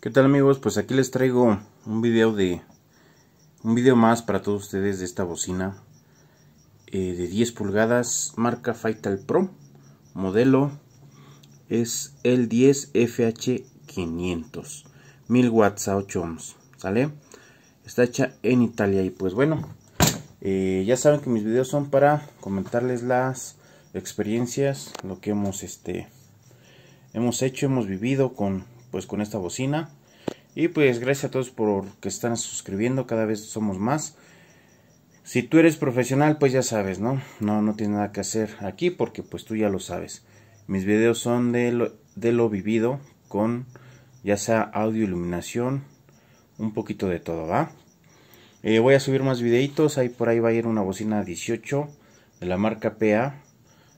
¿Qué tal amigos? Pues aquí les traigo un video de un video más para todos ustedes de esta bocina eh, de 10 pulgadas marca Fatal Pro modelo es el 10 FH500 1000 watts a 8 ohms ¿sale? está hecha en Italia y pues bueno eh, ya saben que mis videos son para comentarles las experiencias lo que hemos este hemos hecho hemos vivido con pues con esta bocina. Y pues gracias a todos por que están suscribiendo, cada vez somos más. Si tú eres profesional, pues ya sabes, ¿no? No, no tienes nada que hacer aquí porque pues tú ya lo sabes. Mis videos son de lo, de lo vivido con ya sea audio, iluminación, un poquito de todo, ¿va? Eh, voy a subir más videitos, ahí por ahí va a ir una bocina 18 de la marca PA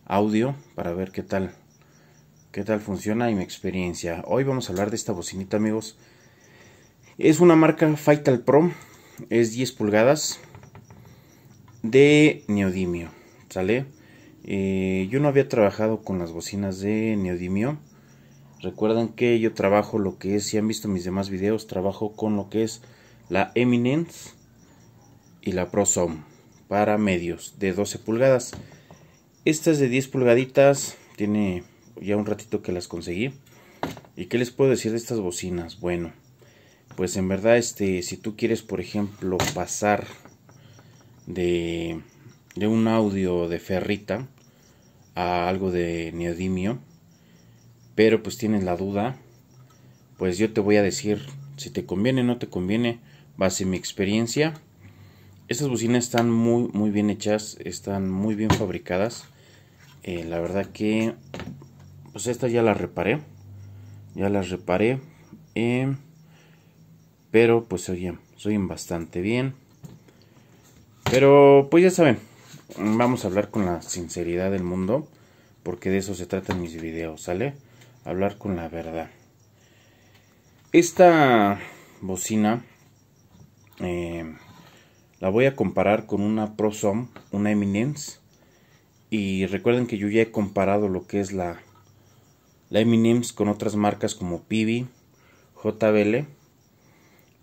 audio para ver qué tal qué tal funciona y mi experiencia. Hoy vamos a hablar de esta bocinita amigos. Es una marca Fatal Pro, es 10 pulgadas de neodimio, ¿sale? Eh, yo no había trabajado con las bocinas de neodimio. Recuerdan que yo trabajo lo que es, si han visto mis demás videos, trabajo con lo que es la Eminence y la Pro para medios de 12 pulgadas. Esta es de 10 pulgaditas, tiene ya un ratito que las conseguí. ¿Y qué les puedo decir de estas bocinas? Bueno, pues en verdad, este, si tú quieres, por ejemplo, pasar de, de un audio de ferrita a algo de neodimio, pero pues tienes la duda, pues yo te voy a decir si te conviene o no te conviene, base mi experiencia. Estas bocinas están muy, muy bien hechas, están muy bien fabricadas. Eh, la verdad que pues esta ya la reparé. Ya las reparé. Eh, pero pues oye oyen bastante bien. Pero pues ya saben vamos a hablar con la sinceridad del mundo porque de eso se tratan mis videos sale hablar con la verdad. Esta bocina eh, la voy a comparar con una ProSom, una Eminence. Y recuerden que yo ya he comparado lo que es la la Eminems con otras marcas como Pibi, JBL,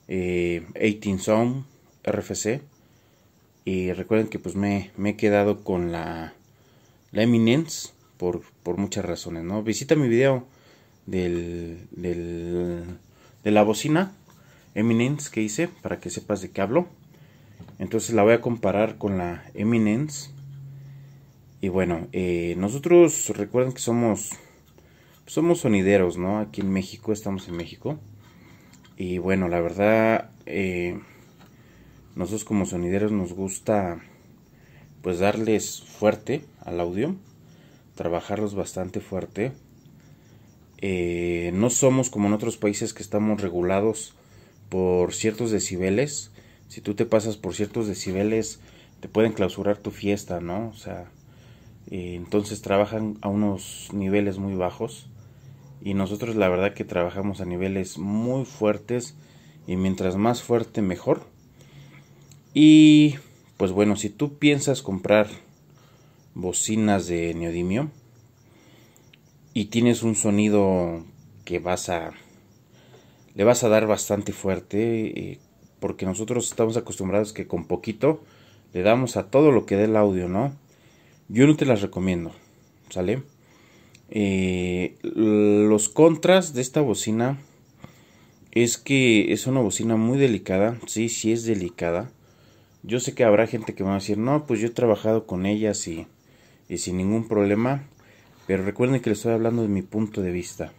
eh, 18 Sound, RFC. Y recuerden que pues me, he quedado con la, la Eminence por, por, muchas razones. ¿no? Visita mi video del, del, de la bocina Eminence que hice para que sepas de qué hablo. Entonces la voy a comparar con la Eminence. Y bueno, eh, nosotros recuerden que somos somos sonideros, ¿no? Aquí en México, estamos en México. Y bueno, la verdad, eh, nosotros como sonideros nos gusta pues darles fuerte al audio, trabajarlos bastante fuerte. Eh, no somos como en otros países que estamos regulados por ciertos decibeles. Si tú te pasas por ciertos decibeles, te pueden clausurar tu fiesta, ¿no? O sea, eh, entonces trabajan a unos niveles muy bajos y nosotros la verdad que trabajamos a niveles muy fuertes y mientras más fuerte mejor. Y pues bueno, si tú piensas comprar bocinas de neodimio y tienes un sonido que vas a le vas a dar bastante fuerte eh, porque nosotros estamos acostumbrados que con poquito le damos a todo lo que dé el audio, ¿no? Yo no te las recomiendo, ¿sale? Eh, los contras de esta bocina es que es una bocina muy delicada. Sí, sí es delicada. Yo sé que habrá gente que va a decir, no, pues yo he trabajado con ellas y, y sin ningún problema. Pero recuerden que les estoy hablando de mi punto de vista.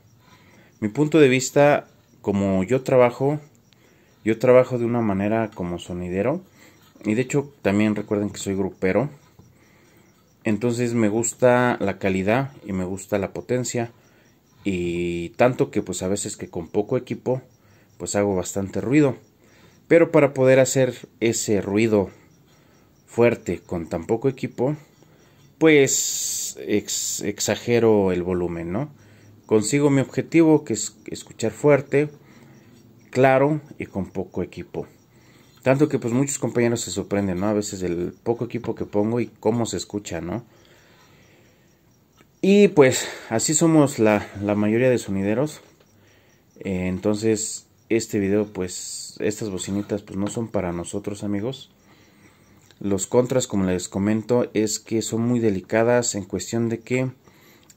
Mi punto de vista, como yo trabajo, yo trabajo de una manera como sonidero. Y de hecho también recuerden que soy grupero. Entonces me gusta la calidad y me gusta la potencia. Y tanto que pues a veces que con poco equipo pues hago bastante ruido. Pero para poder hacer ese ruido fuerte con tan poco equipo, pues exagero el volumen, ¿no? Consigo mi objetivo que es escuchar fuerte, claro y con poco equipo. Tanto que pues muchos compañeros se sorprenden, ¿no? A veces del poco equipo que pongo y cómo se escucha, ¿no? Y pues así somos la, mayoría de sonideros. Eh, entonces este video pues estas bocinitas pues no son para nosotros amigos. Los contras como les comento es que son muy delicadas en cuestión de que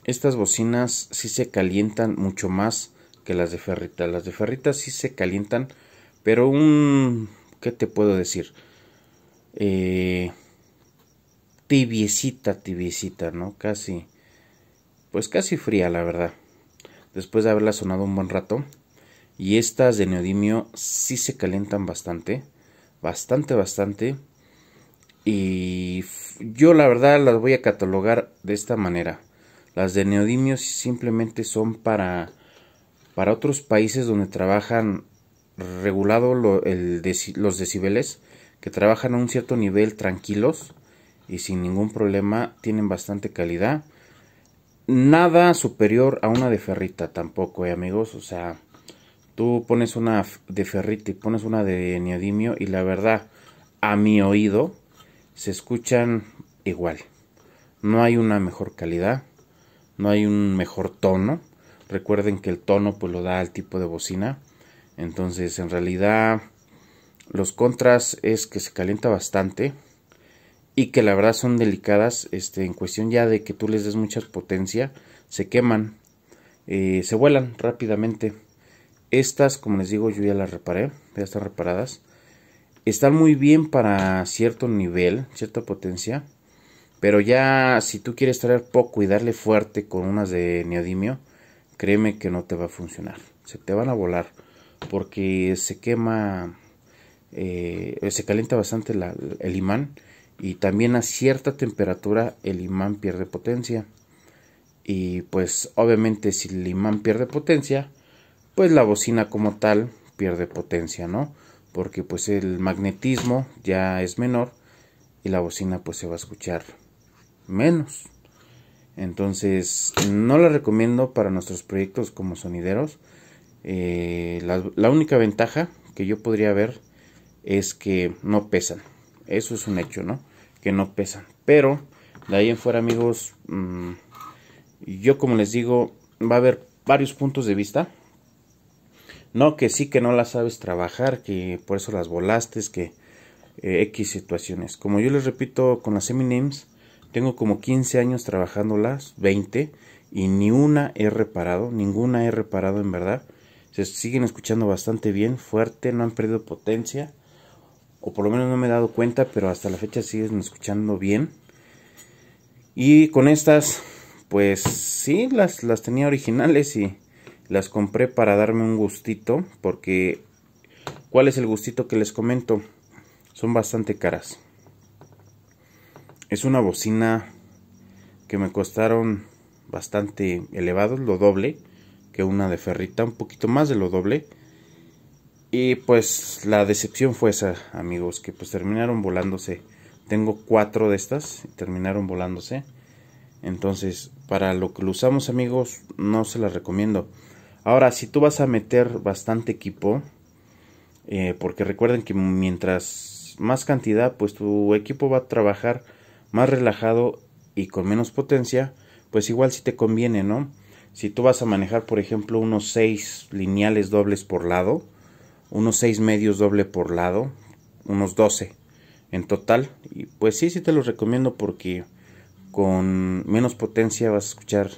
estas bocinas sí se calientan mucho más que las de ferrita. Las de ferrita sí se calientan pero un qué te puedo decir eh, tibiecita tibiecita no casi pues casi fría la verdad después de haberla sonado un buen rato y estas de neodimio sí se calientan bastante, bastante, bastante. Y yo la verdad las voy a catalogar de esta manera. Las de neodimio simplemente son para, para otros países donde trabajan regulado los decibeles, que trabajan a un cierto nivel tranquilos y sin ningún problema, tienen bastante calidad. Nada superior a una de ferrita tampoco, eh, amigos, o sea, Tú pones una de ferrita y pones una de neodimio y la verdad, a mi oído, se escuchan igual. No hay una mejor calidad, no hay un mejor tono. Recuerden que el tono pues lo da el tipo de bocina. Entonces, en realidad, los contras es que se calienta bastante y que la verdad son delicadas este, en cuestión ya de que tú les des mucha potencia, se queman, eh, se vuelan rápidamente. Estas, como les digo, yo ya las reparé, ya están reparadas. Están muy bien para cierto nivel, cierta potencia. Pero ya si tú quieres traer poco y darle fuerte con unas de neodimio, créeme que no te va a funcionar. Se te van a volar porque se quema, eh, se calienta bastante el imán y también a cierta temperatura el imán pierde potencia. Y pues obviamente si el imán pierde potencia, pues la bocina como tal pierde potencia, ¿no? Porque pues el magnetismo ya es menor y la bocina pues se va a escuchar menos. Entonces no la recomiendo para nuestros proyectos como sonideros. Eh, la, única ventaja que yo podría ver es que no pesan. Eso es un hecho, ¿no? Que no pesan. Pero de ahí en fuera amigos, mm, yo como les digo, va a haber varios puntos de vista no, que sí que no las sabes trabajar, que por eso las volaste, que eh, X situaciones. Como yo les repito con las Eminems, tengo como 15 años trabajándolas, 20, y ni una he reparado, ninguna he reparado en verdad. Se siguen escuchando bastante bien, fuerte, no han perdido potencia, o por lo menos no me he dado cuenta, pero hasta la fecha siguen escuchando bien. Y con estas, pues sí, las, las tenía originales y las compré para darme un gustito, porque ¿cuál es el gustito que les comento? Son bastante caras. Es una bocina que me costaron bastante elevados, lo doble que una de ferrita, un poquito más de lo doble. Y pues la decepción fue esa, amigos, que pues terminaron volándose. Tengo cuatro de estas y terminaron volándose. Entonces, para lo que lo usamos, amigos, no se las recomiendo. Ahora, si tú vas a meter bastante equipo, eh, porque recuerden que mientras más cantidad, pues tu equipo va a trabajar más relajado y con menos potencia, pues igual si te conviene, ¿no? Si tú vas a manejar, por ejemplo, unos 6 lineales dobles por lado, unos 6 medios doble por lado, unos 12 en total, y pues sí, sí te los recomiendo porque con menos potencia vas a escuchar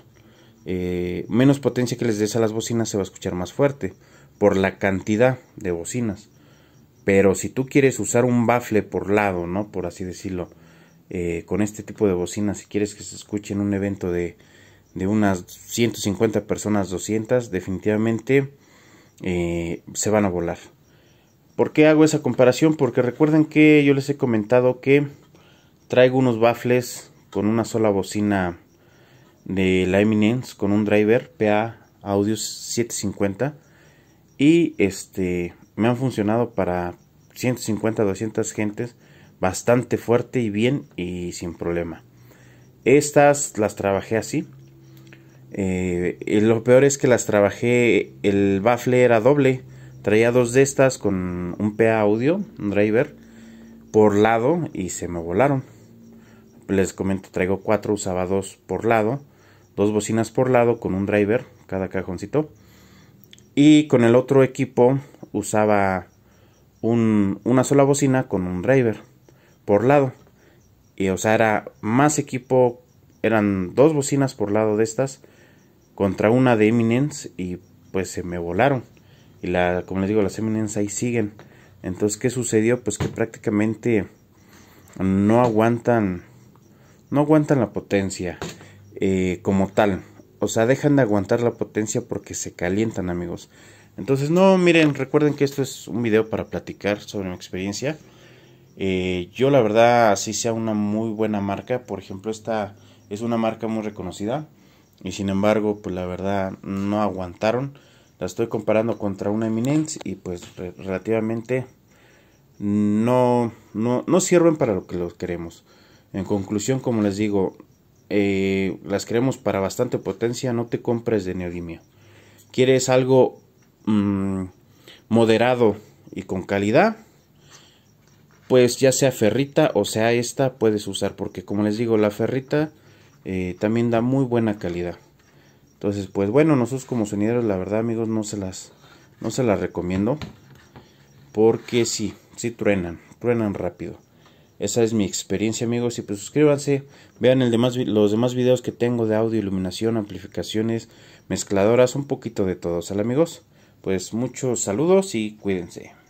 eh, menos potencia que les des a las bocinas se va a escuchar más fuerte por la cantidad de bocinas. Pero si tú quieres usar un bafle por lado, ¿no? Por así decirlo, eh, con este tipo de bocinas, si quieres que se escuche en un evento de, de unas 150 personas, 200, definitivamente eh, se van a volar. ¿Por qué hago esa comparación? Porque recuerden que yo les he comentado que traigo unos baffles con una sola bocina de la Eminence con un driver PA Audio 750 y este me han funcionado para 150 200 gentes bastante fuerte y bien y sin problema estas las trabajé así eh, lo peor es que las trabajé el baffle era doble traía dos de estas con un PA audio un driver por lado y se me volaron les comento traigo cuatro usaba dos por lado dos bocinas por lado con un driver, cada cajoncito. Y con el otro equipo usaba un, una sola bocina con un driver por lado. Y o sea, era más equipo, eran dos bocinas por lado de estas contra una de Eminence y pues se me volaron. Y la, como les digo, las Eminence ahí siguen. Entonces, ¿qué sucedió? Pues que prácticamente no aguantan, no aguantan la potencia eh, como tal. O sea, dejan de aguantar la potencia porque se calientan, amigos. Entonces, no, miren, recuerden que esto es un video para platicar sobre mi experiencia. Eh, yo la verdad, así sea una muy buena marca, por ejemplo, esta es una marca muy reconocida y sin embargo, pues la verdad no aguantaron. La estoy comparando contra una Eminence y pues relativamente no, no, no sirven para lo que los queremos. En conclusión, como les digo, eh, las queremos para bastante potencia, no te compres de neodimia. ¿Quieres algo mm, moderado y con calidad? Pues ya sea ferrita o sea esta puedes usar porque como les digo la ferrita eh, también da muy buena calidad. Entonces pues bueno nosotros como sonideros la verdad amigos no se las no se las recomiendo porque sí, sí truenan, truenan rápido. Esa es mi experiencia, amigos. Y pues suscríbanse, vean el demás, los demás videos que tengo de audio, iluminación, amplificaciones, mezcladoras, un poquito de todo. ¿Sale, amigos? Pues muchos saludos y cuídense.